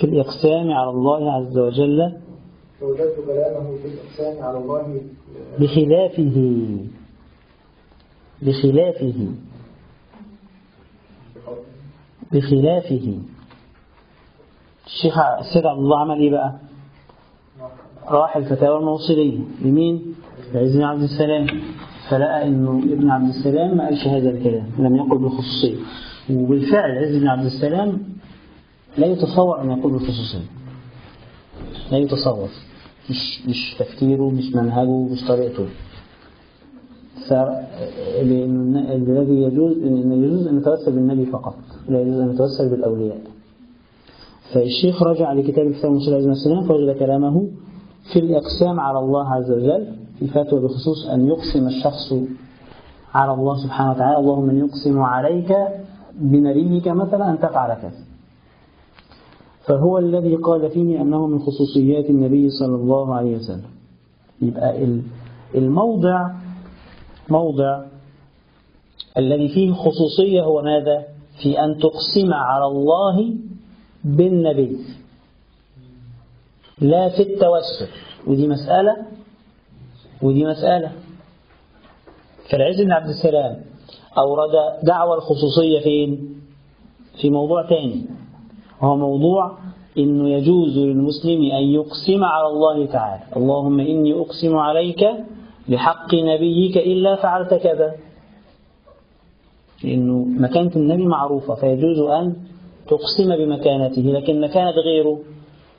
في الإقسام على الله عز وجل. فوجدت كلامه في الإقسام على الله بخلافه. بخلافه. بخلافه. الشيخ السيد عبد الله عمل إيه بقى؟ راح الفتاوى الموصلية لمين؟ لعز عبد السلام. فلقى إنه ابن عبد السلام ما قالش هذا الكلام لم يقل بالخصوصية. وبالفعل عز بن عبد السلام لا يتصور أن يقول بالخصوصية. لا يتصور. مش مش تفكيره مش منهجه مش طريقته. الذي يجوز ان يجوز أن نتوسل بالنبي فقط لا يجوز أن نتوسل بالأولياء. فالشيخ رجع لكتاب الفتاوى الموصلية عليه السلام فوجد كلامه في الإقسام على الله عز وجل في فتوى بخصوص أن يقسم الشخص على الله سبحانه وتعالى. اللهم إني أقسم عليك بنبيك مثلا أن تفعل كذا. فهو الذي قال فيه أنه من خصوصيات النبي صلى الله عليه وسلم. يبقى الموضع موضع الذي فيه خصوصية هو ماذا؟ في أن تقسم على الله بالنبي. لا في التوسل. ودي مسألة ودي مسألة. فالعز بن عبد السلام أورد دعوة الخصوصية فين؟ في موضوع تاني. وهو موضوع إنه يجوز للمسلم أن يقسم على الله تعالى. اللهم إني أقسم عليك بحق نبيك إلا فعلت كذا. لأنه مكانة النبي معروفة فيجوز أن تقسم بمكانته لكن مكانة غيره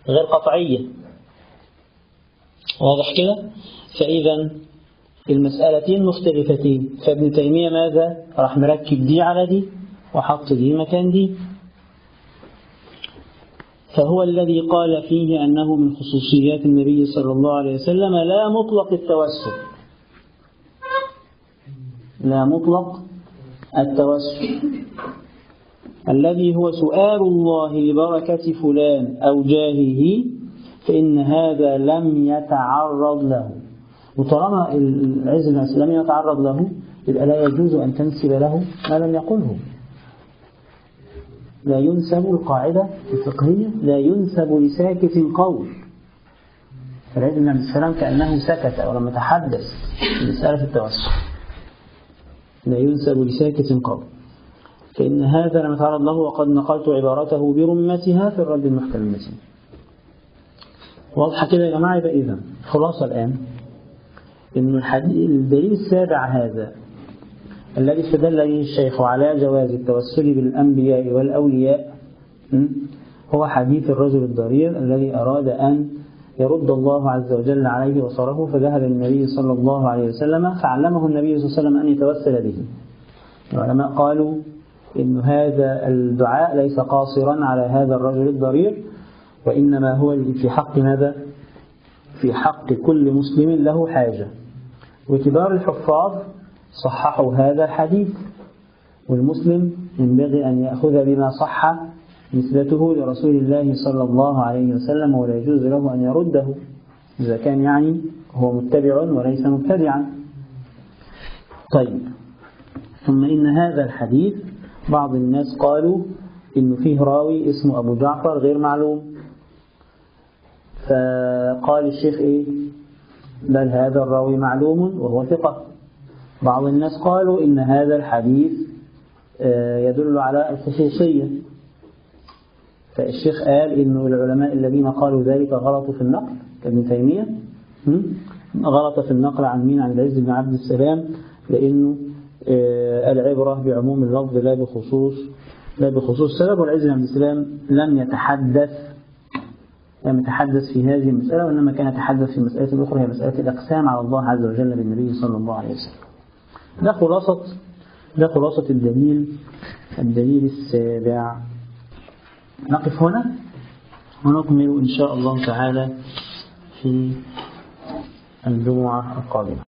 غير قطعية. واضح كده؟ فإذا المسألتين مختلفتين. فابن تيمية ماذا؟ راح مركب دي على دي وحط دي مكان دي. فهو الذي قال فيه أنه من خصوصيات النبي صلى الله عليه وسلم لا مطلق التوسل. لا مطلق التوسل. الذي هو سؤال الله لبركة فلان أو جاهه فإن هذا لم يتعرض له. وطالما العز لم يتعرض له يبقى لا يجوز أن تنسب له ما لم يقله. لا ينسب القاعدة الفقهية لا ينسب لساكت قول فالعز بن السلام كأنه سكت أو لم يتحدث مسألة التوسل. لا ينسب لساكت قول فإن هذا لم يتعرض له وقد نقلت عبارته برمتها في الرد المحكم واضحة كده يا جماعة؟ يبقى إذا خلاصة الآن. إن الدليل السابع هذا الذي استدل به الشيخ على جواز التوسل بالأنبياء والأولياء هو حديث الرجل الضرير الذي أراد أن يرد الله عز وجل عليه بصره فذهب النبي صلى الله عليه وسلم فعلمه النبي صلى الله عليه وسلم أن يتوسل به. العلماء قالوا إن هذا الدعاء ليس قاصرا على هذا الرجل الضرير وإنما هو في حق ماذا؟ في حق كل مسلم له حاجة. وكبار الحفاظ صححوا هذا الحديث. والمسلم ينبغي أن يأخذ بما صح نسبته لرسول الله صلى الله عليه وسلم ولا يجوز له أن يرده إذا كان يعني هو متبع وليس مبتدعا. طيب ثم إن هذا الحديث بعض الناس قالوا إنه فيه راوي اسمه أبو جعفر غير معلوم. فقال الشيخ إيه؟ بل هذا الراوي معلوم وهو ثقة. بعض الناس قالوا إن هذا الحديث يدل على الخصوصية. فالشيخ قال إنه العلماء الذين قالوا ذلك غلطوا في النقل كابن تيمية. غلط في النقل عن مين؟ عن العز بن عبد السلام لأنه العبرة بعموم اللفظ لا بخصوص لا بخصوص. سبب والعز بن عبد السلام لم يتحدث لم يتحدث في هذه المسألة وإنما كان يتحدث في مسألة أخرى هي مسألة الأقسام على الله عز وجل بالنبي صلى الله عليه وسلم. ده خلاصة ده خلاصة الدليل الدليل السابع. نقف هنا ونكمل إن شاء الله تعالى في الجمعة القادمة.